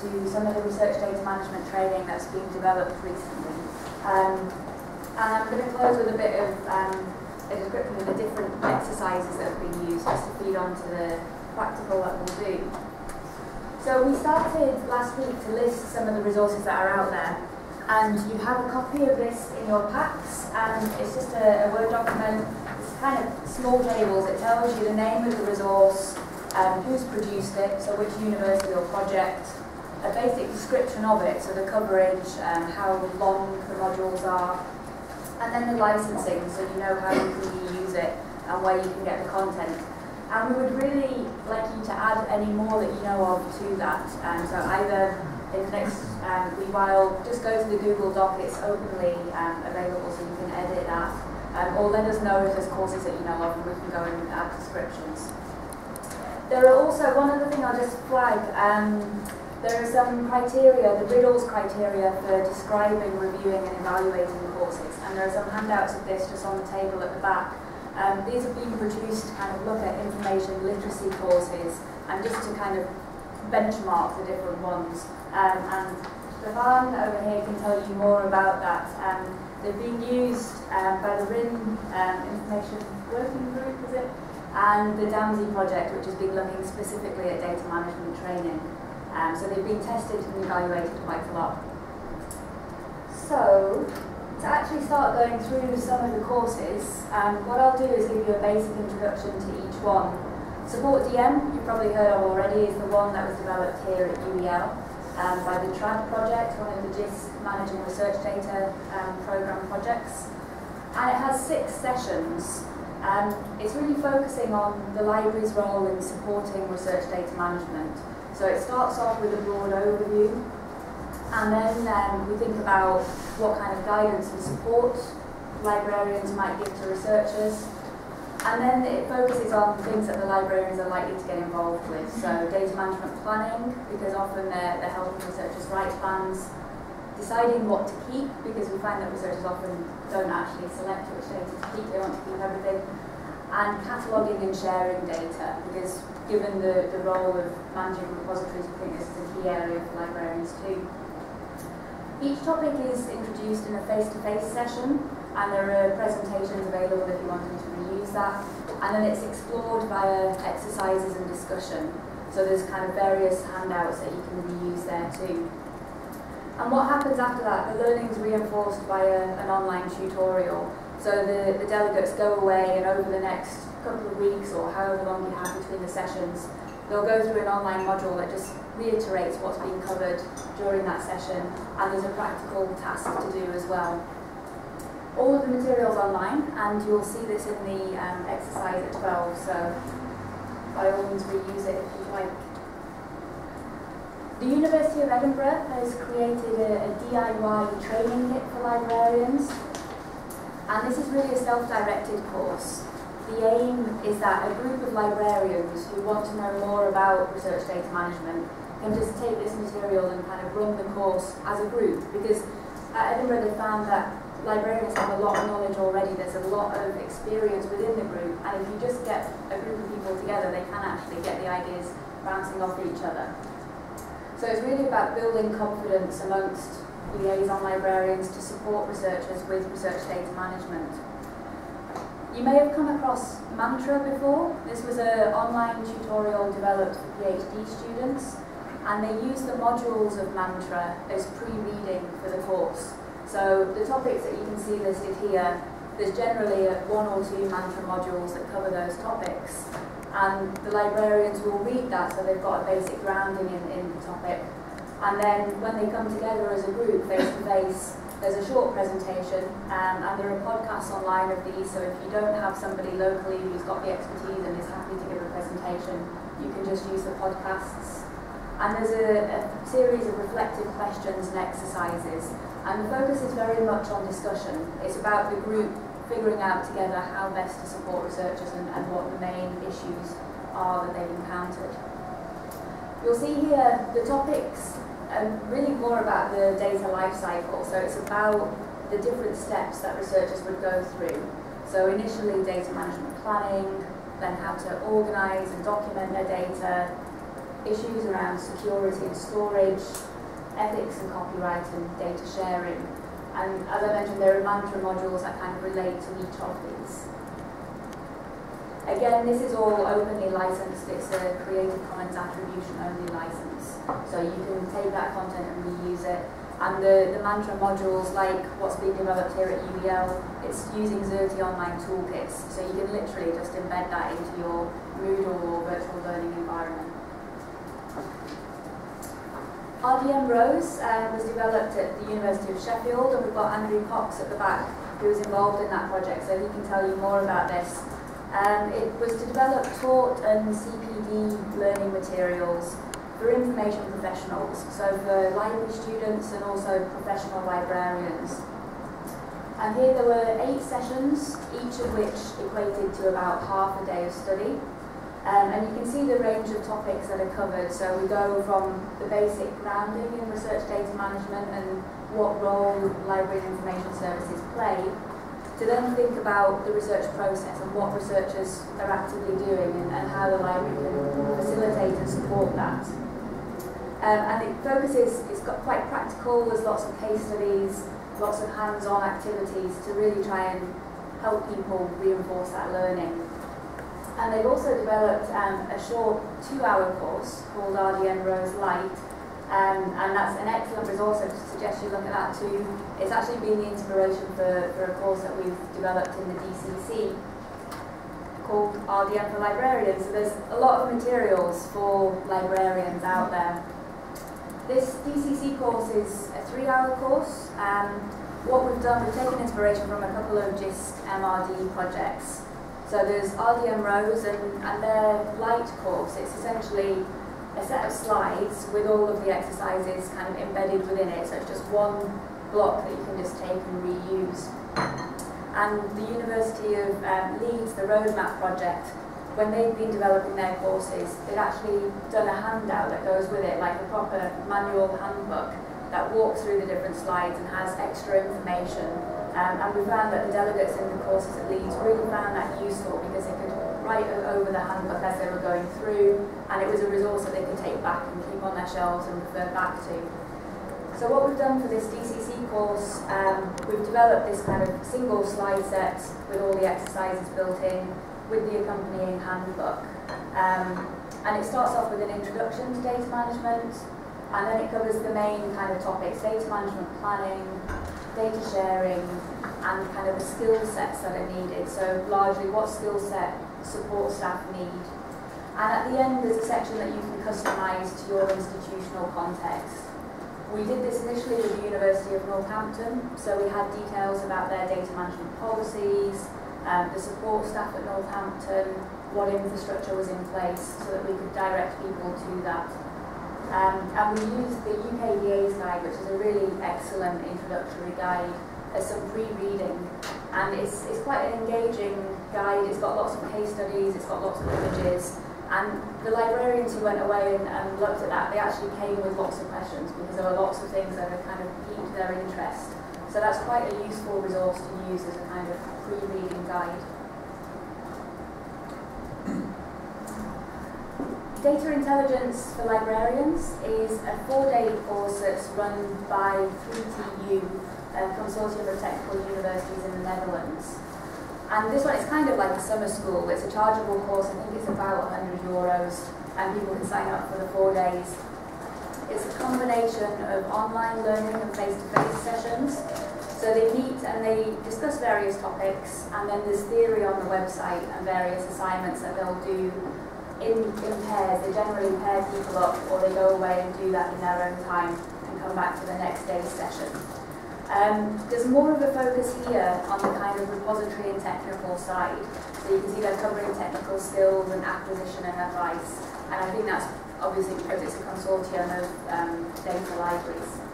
to some of the research data management training that's been developed recently. Um, and I'm going to close with a bit of um, a description of the different exercises that have been used just to feed on to the practical that we'll do. So we started last week to list some of the resources that are out there and you have a copy of this in your packs and it's just a, a Word document. It's kind of small tables. It tells you the name of the resource, um, who's produced it, so which university or project, a basic description of it, so the coverage, um, how long the modules are, and then the licensing, so you know how you can use it and where you can get the content. And we would really like you to add any more that you know of to that. Um, so either in the next um, wee while, just go to the Google Doc, it's openly um, available so you can edit that. Um, or let us know if there's courses that you know of and we can go and add descriptions. There are also, one other thing I'll just flag, um, there are some criteria, the RIDLS criteria for describing, reviewing and evaluating courses. And there are some handouts of this just on the table at the back. Um, these have been produced to kind of look at information literacy courses and just to kind of benchmark the different ones. Um, and Stefan over here can tell you more about that. Um, they're being used um, by the RIN um, Information Working Group, is it? And the DaMSSI project, which has been looking specifically at data management training. Um, so they've been tested and evaluated quite a lot. So, to actually start going through some of the courses, um, what I'll do is give you a basic introduction to each one. Support DM, you've probably heard of already, is the one that was developed here at UEL um, by the TraD project, one of the JISC Managing Research Data um, Programme projects. And it has six sessions. Um, it's really focusing on the library's role in supporting research data management. So it starts off with a broad overview, and then um, we think about what kind of guidance and support librarians might give to researchers, and then it focuses on things that the librarians are likely to get involved with. So data management planning, because often they're, they're helping researchers write plans, deciding what to keep, because we find that researchers often don't actually select which data to keep, they want to keep everything, and cataloguing and sharing data, because given the, the role of managing repositories, we think this is a key area for librarians too. Each topic is introduced in a face-to-face -face session, and there are presentations available if you wanted to reuse that. And then it's explored via exercises and discussion. So there's kind of various handouts that you can reuse there too. And what happens after that? The learning is reinforced by a, an online tutorial. So the, the delegates go away and over the next couple of weeks or however long you have between the sessions, they'll go through an online module that just reiterates what's been covered during that session and there's a practical task to do as well all of the materials online, and you'll see this in the um, exercise at 12, so by all means reuse it if you like. The University of Edinburgh has created a, a DIY training kit for librarians, and this is really a self-directed course. The aim is that a group of librarians who want to know more about research data management can just take this material and kind of run the course as a group, because at Edinburgh they found that librarians have a lot of knowledge already, there's a lot of experience within the group, and if you just get a group of people together, they can actually get the ideas bouncing off each other. So it's really about building confidence amongst liaison librarians to support researchers with research data management. You may have come across Mantra before. This was an online tutorial developed for PhD students, and they use the modules of Mantra as pre-reading for the course. So the topics that you can see listed here, there's generally one or two mantra modules that cover those topics. And the librarians will read that so they've got a basic grounding in, in the topic. And then when they come together as a group, face to face, there's a short presentation um, and there are podcasts online of these so if you don't have somebody locally who's got the expertise and is happy to give a presentation, you can just use the podcasts. And there's a, a series of reflective questions and exercises and the focus is very much on discussion. It's about the group figuring out together how best to support researchers and, and what the main issues are that they've encountered. You'll see here the topics and really more about the data life cycle. So it's about the different steps that researchers would go through. So initially data management planning, then how to organise and document their data, issues around security and storage, ethics and copyright and data sharing. And as I mentioned, there are mantra modules that kind of relate to each of these. Again, this is all openly licensed. It's a Creative Commons attribution only license. So you can take that content and reuse it. And the, the mantra modules, like what's being developed here at UEL, it's using Xerte online toolkits. So you can literally just embed that into your Moodle or virtual learning environment. RDM Rose um, was developed at the University of Sheffield and we've got Andrew Cox at the back who was involved in that project so he can tell you more about this. Um, it was to develop taught and CPD learning materials for information professionals, so for library students and also professional librarians. And here there were eight sessions, each of which equated to about half a day of study. Um, and you can see the range of topics that are covered. So we go from the basic grounding in research data management and what role library information services play, to then think about the research process and what researchers are actively doing and, and how the library can facilitate and support that. Um, and it focuses, it's got quite practical, there's lots of case studies, lots of hands-on activities to really try and help people reinforce that learning. And they've also developed um, a short two-hour course called RDM Rose Light, um, and that's an excellent resource, I suggest you look at that too. It's actually been the inspiration for, for a course that we've developed in the DCC called RDM for Librarians. So there's a lot of materials for librarians out there. This DCC course is a three-hour course. Um, what we've done, we've taken inspiration from a couple of JISC MRD projects. So there's RDM Rose and, and their light course. It's essentially a set of slides with all of the exercises kind of embedded within it. So it's just one block that you can just take and reuse. And the University of um, Leeds, the Roadmap project, when they've been developing their courses, they've actually done a handout that goes with it, like a proper manual handbook that walks through the different slides and has extra information. Um, and we found that the delegates in the courses at Leeds really found that useful because they could write over the handbook as they were going through, and it was a resource that they could take back and keep on their shelves and refer back to. So what we've done for this DCC course, um, we've developed this kind of single slide set with all the exercises built in, with the accompanying handbook. Um, and it starts off with an introduction to data management, and then it covers the main kind of topics, data management planning, data sharing, and kind of the skill sets that are needed. So largely what skill set support staff need. And at the end, there's a section that you can customise to your institutional context. We did this initially with the University of Northampton, so we had details about their data management policies, um, the support staff at Northampton, what infrastructure was in place so that we could direct people to that. Um, and we used the UK UKDA's guide, which is a really excellent introductory guide, as some pre-reading. And it's, it's quite an engaging guide, it's got lots of case studies, it's got lots of images. And the librarians who went away and, and looked at that, they actually came with lots of questions because there were lots of things that had kind of piqued their interest. So that's quite a useful resource to use as a kind of pre-reading guide. Data Intelligence for Librarians is a four-day course that's run by 3TU, a consortium of technical universities in the Netherlands. And this one is kind of like a summer school. It's a chargeable course. I think it's about 100 euros, and people can sign up for the four days. It's a combination of online learning and face-to-face sessions. So they meet and they discuss various topics, and then there's theory on the website and various assignments that they'll do in, in pairs. They generally pair people up, or they go away and do that in their own time and come back for the next day's session. Um, there's more of a focus here on the kind of repository and technical side. So you can see they're covering technical skills and acquisition and advice. And I think that's obviously because it's a consortium of um, data libraries.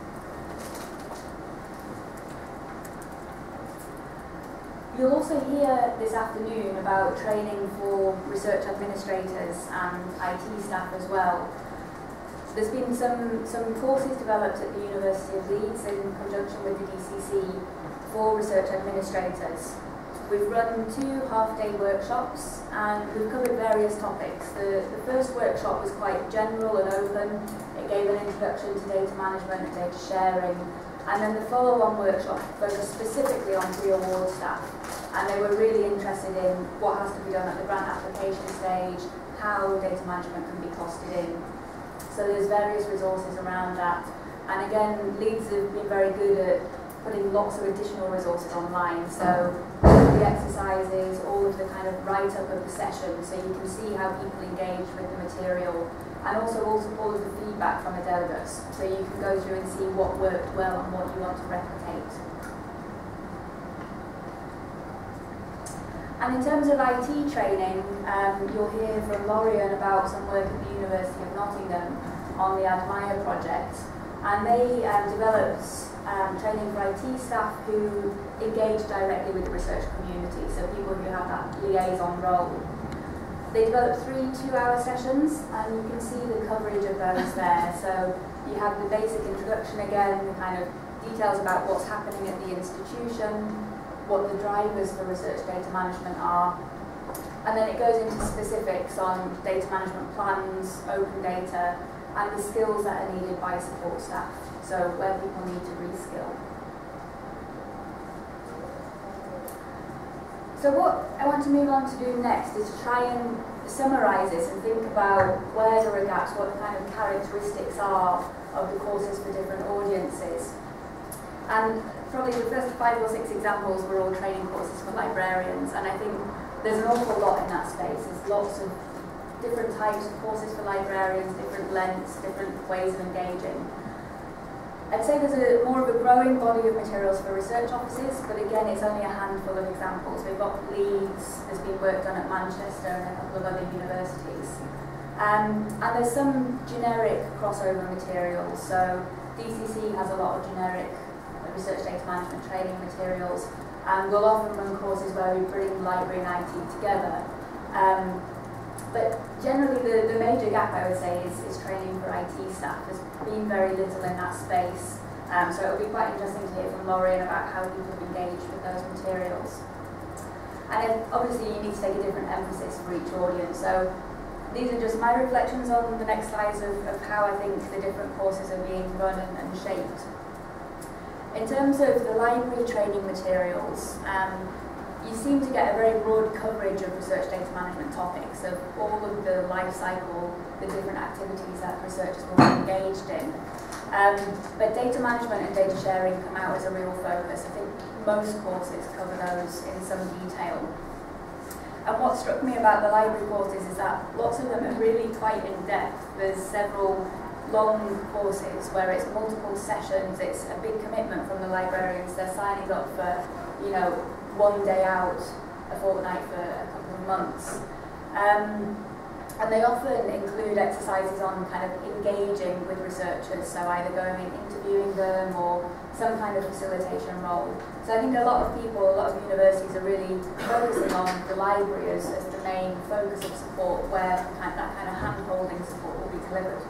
You'll also hear this afternoon about training for research administrators and IT staff as well. There's been some, some courses developed at the University of Leeds in conjunction with the DCC for research administrators. we've run two half-day workshops and we've covered various topics. The, the first workshop was quite general and open. It gave an introduction to data management and data sharing. And then the follow-on workshop focused specifically on pre-award staff. And they were really interested in what has to be done at the grant application stage, how data management can be costed in. So there's various resources around that. And again, Leeds have been very good at putting lots of additional resources online. So the exercises, all of the kind of write-up of the session, so you can see how people engage with the material, and also all, all of the feedback from the delegates, so you can go through and see what worked well and what you want to replicate. And in terms of IT training, um, you'll hear from Laurian about some work at the University of Nottingham on the Admire project. And they um, developed um, training for IT staff who engage directly with the research community, so people who have that liaison role. They developed three two-hour sessions, and you can see the coverage of those there. So you have the basic introduction again, kind of details about what's happening at the institution, what the drivers for research data management are, and then it goes into specifics on data management plans, open data, and the skills that are needed by support staff so where people need to reskill. So what I want to move on to do next is to try and summarise this and think about where there are gaps, what the kind of characteristics are of the courses for different audiences. And probably the first five or six examples were all training courses for librarians, and I think there's an awful lot in that space. There's lots of different types of courses for librarians, different lengths, different ways of engaging. I'd say there's a more of a growing body of materials for research offices, but again, it's only a handful of examples. We've got Leeds, there's been work done at Manchester and a couple of other universities. Um, and there's some generic crossover materials. So DCC has a lot of generic research data management training materials, and we'll often run courses where we bring library and IT together. Um, but generally, the, the major gap, I would say, is, is training for IT staff. There's been very little in that space. Um, so it'll be quite interesting to hear from Laurian about how people have engaged with those materials. And obviously you need to take a different emphasis for each audience. So these are just my reflections on the next slides of, of how I think the different courses are being run and, and shaped. In terms of the library training materials, um, you seem to get a very broad coverage of research data management topics, of all of the life cycle, the different activities that researchers will be engaged in. Um, but data management and data sharing come out as a real focus. I think most courses cover those in some detail. And what struck me about the library courses is that lots of them are really quite in depth. There's several long courses where it's multiple sessions, it's a big commitment from the librarians. They're signing up for, you know, one day out a fortnight for a couple of months. Um, and they often include exercises on kind of engaging with researchers, so either going and interviewing them or some kind of facilitation role. So I think a lot of people, a lot of universities are really focusing on the library as, as the main focus of support where that kind of hand-holding support will be delivered.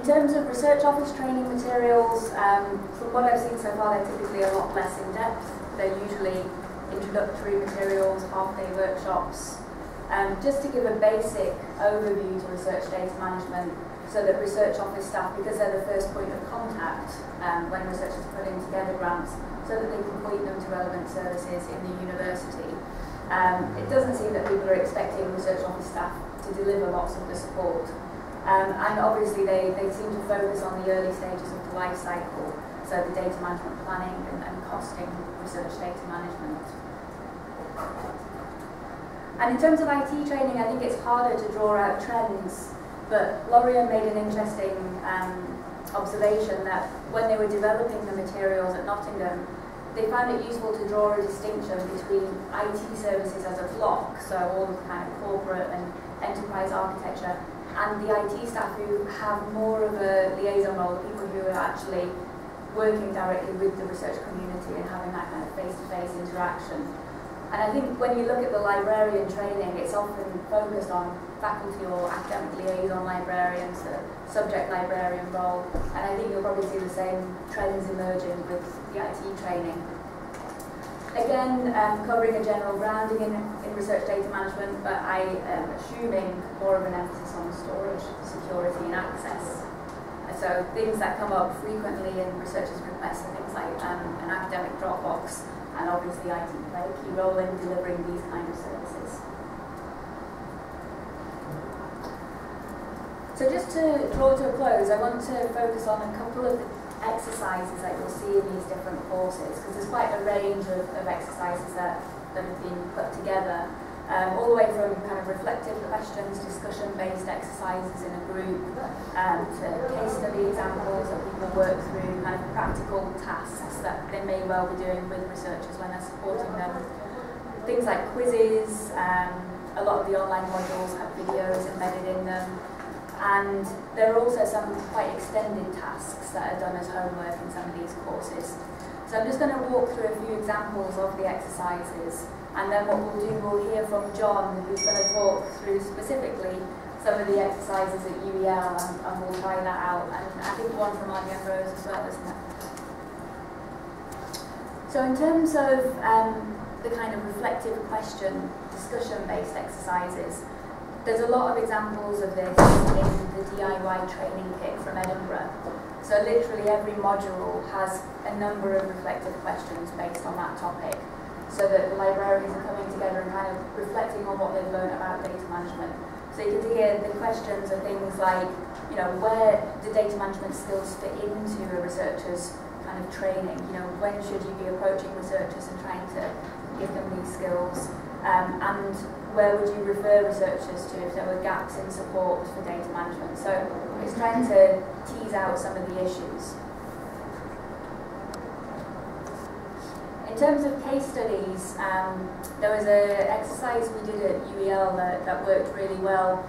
In terms of research office training materials, um, from what I've seen so far, they're typically a lot less in depth. They're usually introductory materials, half-day workshops. Um, just to give a basic overview to research data management, so that research office staff, because they're the first point of contact um, when researchers are putting together grants, so that they can point them to relevant services in the university. Um, it doesn't seem that people are expecting research office staff to deliver lots of the support um, and obviously they, they seem to focus on the early stages of the life cycle, so the data management planning and, and costing research data management. And in terms of IT training, I think it's harder to draw out trends, but Laurian made an interesting um, observation that when they were developing the materials at Nottingham, they found it useful to draw a distinction between IT services as a block, so all the kind of corporate and enterprise architecture, and the IT staff who have more of a liaison role, the people who are actually working directly with the research community and having that kind of face-to-face -face interaction. And I think when you look at the librarian training, it's often focused on faculty or academic liaison librarians, the subject librarian role, and I think you'll probably see the same trends emerging with the IT training. Again, um, covering a general grounding in, in research data management, but I am assuming more of an emphasis on storage, security and access. So things that come up frequently in researchers' requests are things like um, an academic Dropbox and obviously IT play a key role in delivering these kind of services. So just to draw to a close, I want to focus on a couple of exercises that you'll see in these different courses, because there's quite a range of, of exercises that, that have been put together, um, all the way from kind of reflective questions, discussion-based exercises in a group, um, to case study examples that people work through, kind of practical tasks that they may well be doing with researchers when they're supporting them. Things like quizzes, um, a lot of the online modules have videos embedded in them, and there are also some quite extended tasks that are done as homework in some of these courses. So I'm just going to walk through a few examples of the exercises and then what we'll do, we'll hear from John who's going to talk through specifically some of the exercises at UEL and, and we'll try that out and I think one from RDM Rose as well, isn't it? So in terms of um, the kind of reflective question discussion based exercises, there's a lot of examples of this in the DIY training kit from Edinburgh. So literally every module has a number of reflective questions based on that topic so that the librarians are coming together and kind of reflecting on what they've learned about data management. So you can hear the questions are things like, you know, where do data management skills fit into a researcher's kind of training? You know, when should you be approaching researchers and trying to give them these skills? Um, and where would you refer researchers to if there were gaps in support for data management? So it's trying to tease out some of the issues. In terms of case studies, um, there was an exercise we did at UEL that, that worked really well.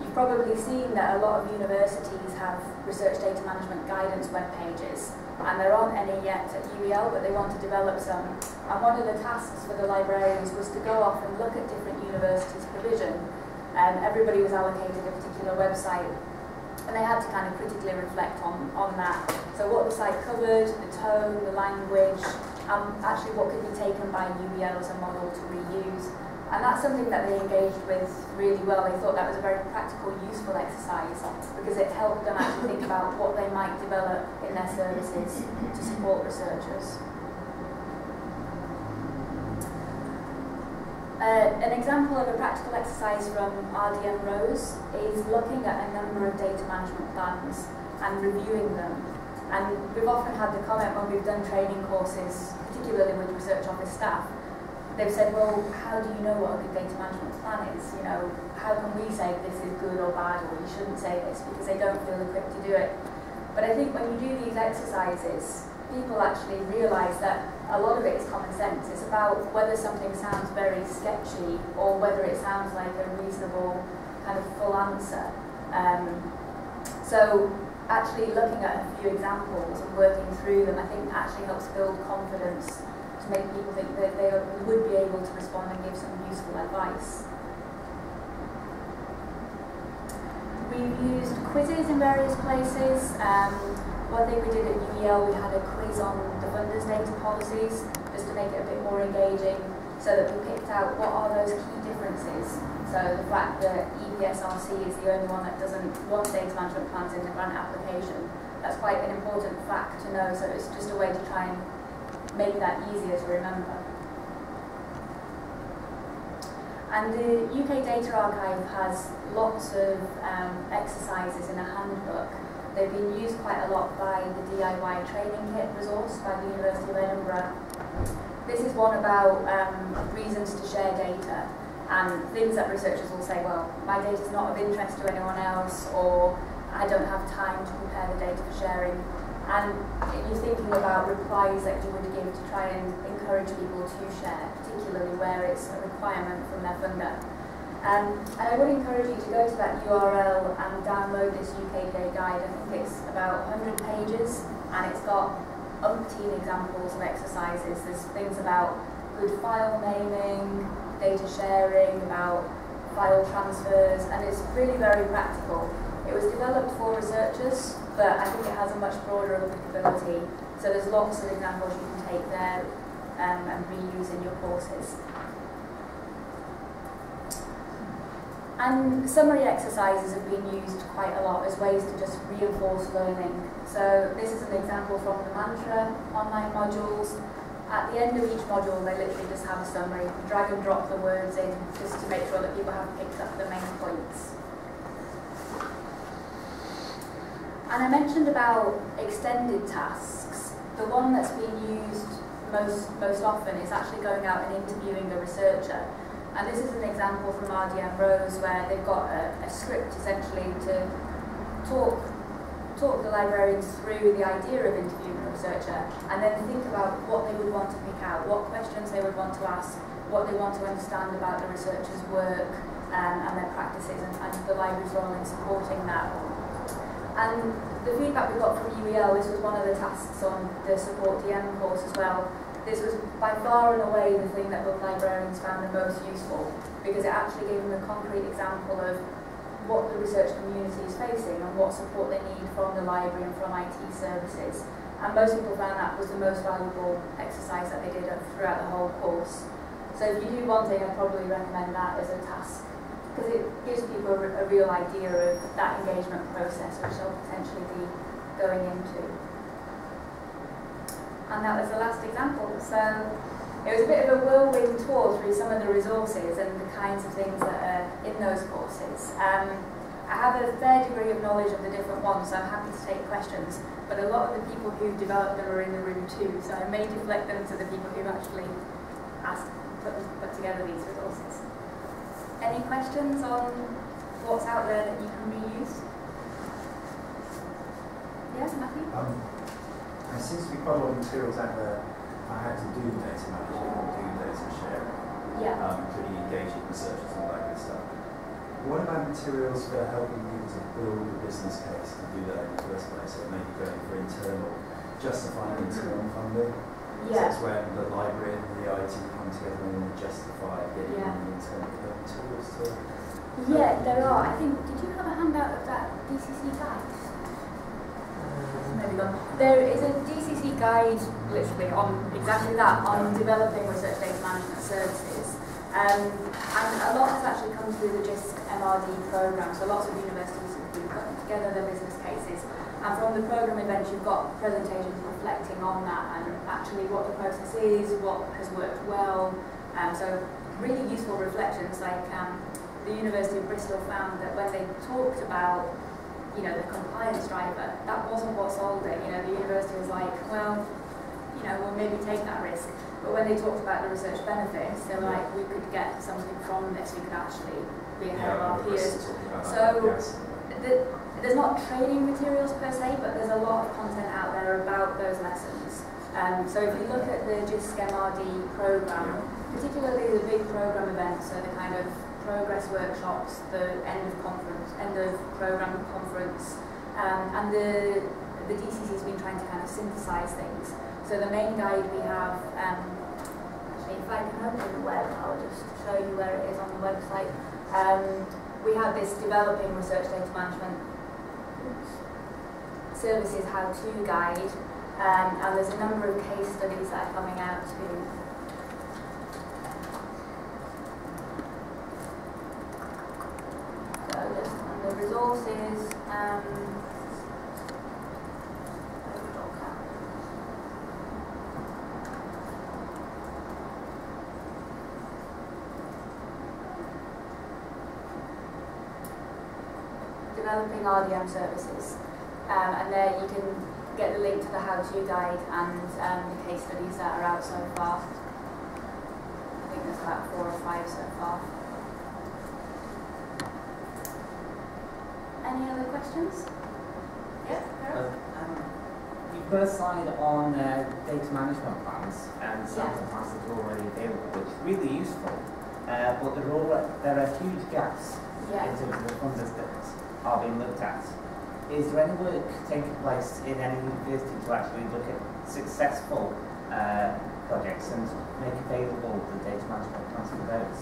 You've probably seen that a lot of universities have research data management guidance web pages and there aren't any yet at UEL, but they want to develop some. And one of the tasks for the librarians was to go off and look at different universities' provision. And everybody was allocated a particular website, and they had to kind of critically reflect on, on that. So what the site covered, the tone, the language, and actually what could be taken by UEL as a model to reuse. And that's something that they engaged with really well. They thought that was a very practical, useful exercise because it helped them actually think about what they might develop in their services to support researchers. Uh, an example of a practical exercise from RDM Rose is looking at a number of data management plans and reviewing them. And we've often had the comment when we've done training courses, particularly with research office staff, they've said, well, how do you know what a good data management plan is? You know, how can we say this is good or bad or you shouldn't say this because they don't feel equipped to do it. But I think when you do these exercises, people actually realise that a lot of it is common sense. It's about whether something sounds very sketchy or whether it sounds like a reasonable kind of full answer. Um, so actually looking at a few examples and working through them, I think actually helps build confidence to make people think that they would be able to respond and give some useful advice. We've used quizzes in various places. Um, one thing we did at UEL, we had a quiz on the funders' data policies, just to make it a bit more engaging, so that we picked out what are those key differences. So the fact that EPSRC is the only one that doesn't want data management plans in the grant application, that's quite an important fact to know, so it's just a way to try and make that easier to remember. And the UK Data Archive has lots of um, exercises in a handbook. They've been used quite a lot by the DIY training kit resource by the University of Edinburgh. This is one about um, reasons to share data and things that researchers will say, well, my data is not of interest to anyone else or I don't have time to prepare the data for sharing and you're thinking about replies that you would give to try and encourage people to share, particularly where it's a requirement from their funder. Um, and I would encourage you to go to that URL and download this UKDA guide. I think it's about 100 pages and it's got umpteen examples of exercises. There's things about good file naming, data sharing, about file transfers, and it's really very practical. It was developed for researchers, but I think it has a much broader applicability. So there's lots of examples you can take there. um, and reuse in your courses. And summary exercises have been used quite a lot as ways to just reinforce learning. So this is an example from the Mantra online modules. At the end of each module, they literally just have a summary, drag and drop the words in just to make sure that people have picked up the main points. And I mentioned about extended tasks. The one that's being used most, most often is actually going out and interviewing the researcher. And this is an example from RDM Rose where they've got a, a script essentially to talk talk the librarians through the idea of interviewing a researcher and then think about what they would want to pick out, what questions they would want to ask, what they want to understand about the researcher's work um, and their practices and, and the library's role in supporting that. And the feedback we got from UEL, this was one of the tasks on the Support DM course as well, this was by far and away the thing that book librarians found the most useful because it actually gave them a concrete example of what the research community is facing and what support they need from the library and from IT services. And most people found that was the most valuable exercise that they did throughout the whole course. So if you do one thing, I'd probably recommend that as a task because it gives people a, real idea of that engagement process which they'll potentially be going into and that was the last example. So it was a bit of a whirlwind tour through some of the resources and the kinds of things that are in those courses. Um, I have a fair degree of knowledge of the different ones, so I'm happy to take questions, but a lot of the people who developed them are in the room too, so I may deflect them to the people who actually asked, put, put together these resources. Any questions on what's out there that you can reuse? Yes, Matthew? Um, there seems to be quite a lot of materials out there I had to do data management and do data sharing, yeah. um, including engaging researchers and all that good stuff. What about materials for helping people to build a business case and do that in the first place, or maybe going for internal, justifying internal funding? Yeah. So that's when the library and the IT come together and justify getting yeah. internal tools to. Yeah, there are. I think, did you have a handout of that DCC guide? There is a DCC guide, literally, on exactly that, on developing research data management services. Um, and a lot has actually come through the JISC MRD programme, so lots of universities have been putting together their business cases. From the programme events, you've got presentations reflecting on that and actually what the process is, what has worked well. Um, so really useful reflections, like um, the University of Bristol found that when they talked about you know, the compliance driver. That wasn't what sold it. You know, the university was like, well, you know, we'll maybe take that risk. But when they talked about the research benefits, they were like, we could get something from this. We could actually be ahead yeah, of our peers. So the, there's not training materials per se, but there's a lot of content out there about those lessons. Um, so if you look at the JISC MRD program, particularly the big program events, so the kind of progress workshops, the end of conference, end of program conference, um, and the the DCC has been trying to kind of synthesize things. So the main guide we have, um, actually if I can open the web, I'll just show you where it is on the website. Um, we have this developing research data management services how-to guide, um, and there's a number of case studies that are coming out too. the resources, um, developing RDM services. Um, and there you can get the link to the how-to guide and um, the case studies that are out so far. I think there's about four or five so far. Any other questions? Yeah, uh, um, you first slide on uh, data management plans and some of the plans that are already available, which is really useful. Uh, but there are, there are huge gaps yeah. in terms of the funders that are being looked at. Is there any work taking place in any university to actually look at successful uh, projects and make available the data management plans for those?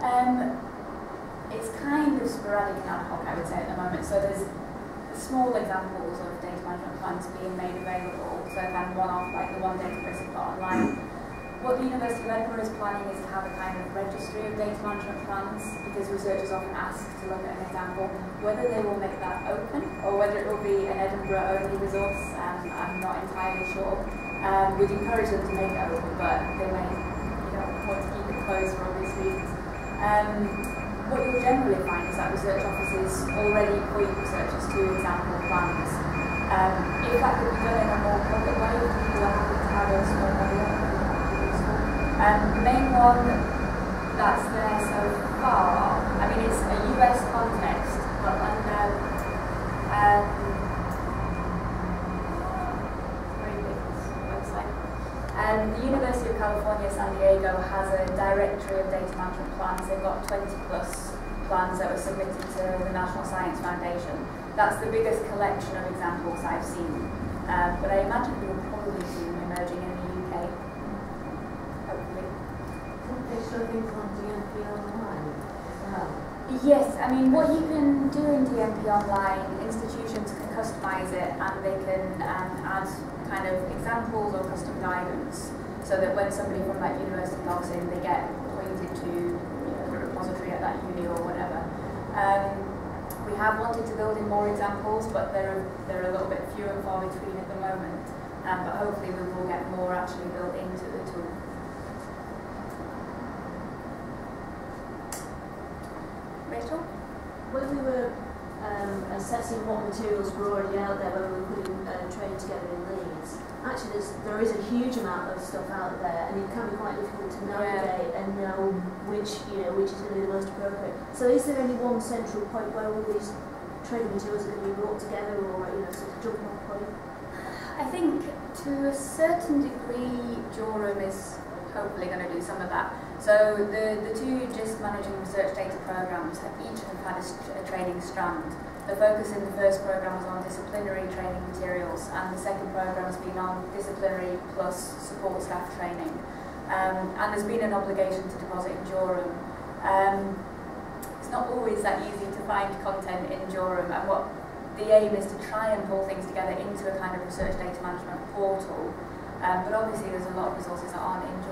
Um, it's kind of sporadic and ad hoc, I would say, at the moment. So there's small examples of data management plans being made available, so kind of one-off, like the one have got online. What the University of Edinburgh is planning is to have a kind of registry of data management plans because researchers often ask to look at an example. Whether they will make that open or whether it will be an Edinburgh only resource, um, I'm not entirely sure. Um, we'd encourage them to make it open, but they may you know, want to keep it closed for obvious reasons. Um, what you'll generally find is that research offices already point researchers to example plans. Um, if that could be done in a more public way, people are happy to have a small model um, the main one that's there so far, I mean, it's a US context, but under um. Um, the University of California, San Diego has a directory of data management plans. They've got 20 plus plans that were submitted to the National Science Foundation. That's the biggest collection of examples I've seen. Um, but I imagine we'll probably see them emerging in the UK on DMP Online Yes, I mean, what you can do in DMP Online, institutions can customize it and they can um, add kind of examples or custom guidance so that when somebody from that university logs in, they get pointed to you know, the repository at that uni or whatever. Um, we have wanted to build in more examples, but they're, they're a little bit few and far between at the moment. Um, but hopefully we will get more actually built into the tool. When we were um, assessing what materials were already out there when we were putting uh, training together in Leeds, actually there's, a huge amount of stuff out there and it can be quite difficult to navigate yeah. and know which, you know, which is going to be the most appropriate. So is there any one central point where all these training materials are going to be brought together or, you know, sort of jumping off point? I think to a certain degree, Jorum is hopefully going to do some of that. So the, the two JISC managing research data programs have each had a, a training strand. The focus in the first program was on disciplinary training materials and the second program has been on disciplinary plus support staff training. Um, and there's been an obligation to deposit in Jorum. Um, it's not always that easy to find content in Jorum and what the aim is to try and pull things together into a kind of research data management portal. Um, but obviously there's a lot of resources that aren't in well.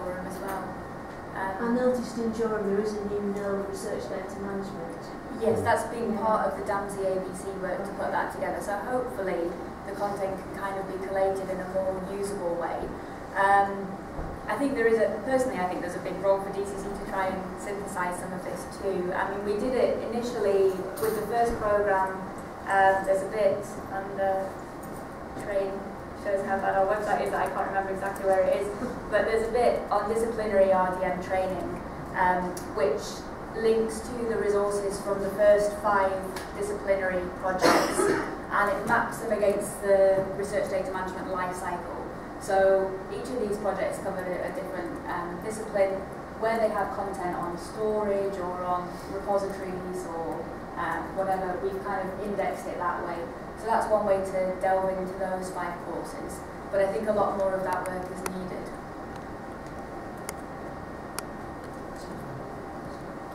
Um, I noticed in Jorum there is a new node research data management. Yes, that's been part of the DaMSSI ABC work to put that together. So hopefully the content can kind of be collated in a more usable way. Um, I think there is a, personally I think there's a big role for DCC to try and synthesize some of this too. I mean we did it initially with the first program, um, there's a bit under train shows how bad our website is. I can't remember exactly where it is, but there's a bit on disciplinary RDM training, um, which links to the resources from the first five disciplinary projects, and it maps them against the research data management life cycle. So each of these projects cover a, a different um, discipline, where they have content on storage or on repositories or um, whatever, we've kind of indexed it that way. So that's one way to delve into those five courses. But I think a lot more of that work is needed.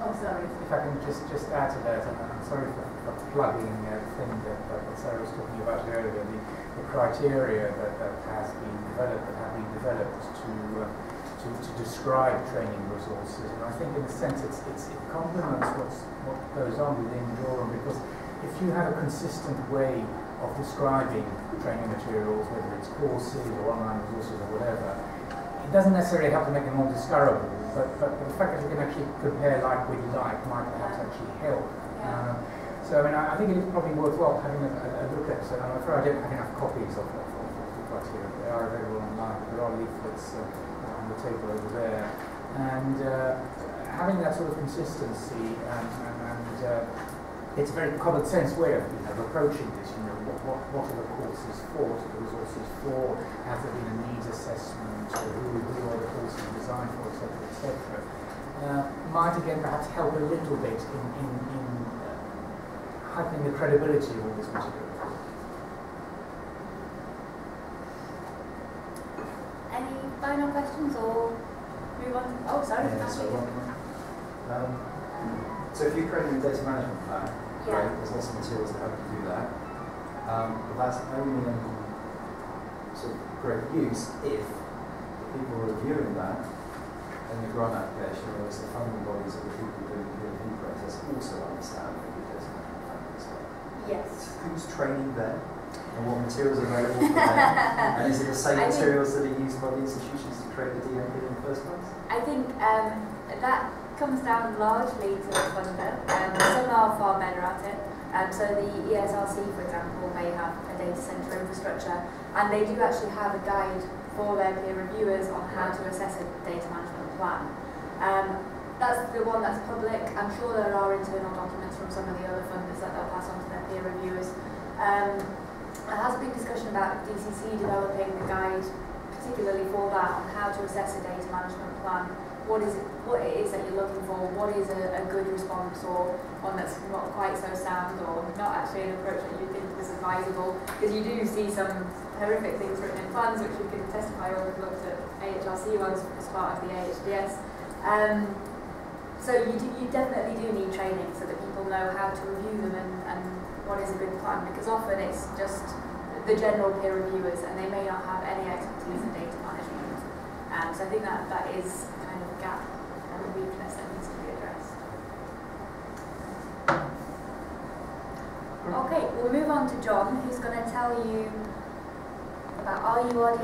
Oh, sorry. If I can just, just add to that, and I'm sorry for, for plugging the thing that, that Sarah was talking about earlier, the, the criteria that, that has been developed, that have been developed to, uh, to, to describe training resources. And I think in a sense it's, it's, it complements what's, what goes on within Jorum because if you have a consistent way of describing training materials, whether it's courses or online resources or whatever, it doesn't necessarily have to make them more discoverable, but, but, the fact that you can actually compare like with like might perhaps actually help. Um, so I mean, I, I, think it is probably worthwhile having a, a, a look at it. I'm afraid I don't have enough copies of, of, of the criteria. They are available online. There are leaflets uh, on the table over there. And uh, having that sort of consistency and, and, and uh, it's a very common sense way of, you know, approaching this. You know, what, what, what are the courses for? What are the resources for? Has there been a needs assessment? Or who, who are the courses designed for, etc., etc. Uh, might again perhaps help a little bit in, in, in uh, heightening the credibility of all this material. Any final questions or move on? Oh, sorry. Yeah, so, um, so if you're creating a data management plan, Great. There's lots of materials that help you do that. Um, but that's only in sort of great use if the people reviewing that in the grant application, or the funding bodies or the people doing the review process also understand that we just funding as well? Yes. Who's training them? And what materials are available for them? and is it the same I materials that are used by the institutions to create the DMP in the first place? I think um, that comes down largely to the funder. Um, some are far better at it. Um, so the ESRC, for example, may have a data centre infrastructure, and they do actually have a guide for their peer reviewers on how to assess a data management plan. Um, that's the one that's public. I'm sure there are internal documents from some of the other funders that they'll pass on to their peer reviewers. Um, there has been discussion about DCC developing a guide particularly for that on how to assess a data management plan. What is it, what it is that you're looking for? What is a, a good response or one that's not quite so sound or not actually an approach that you think is advisable? Because you do see some horrific things written in plans which we can testify or we've looked at AHRC ones as part of the AHDS. Um, so you, do, you definitely do need training so that people know how to review them and, and what is a good plan because often it's just the general peer reviewers and they may not have any expertise in data management. Um, so I think that that is a kind of a gap and a weakness that needs to be addressed. Okay, we'll move on to John who's going to tell you about RURDM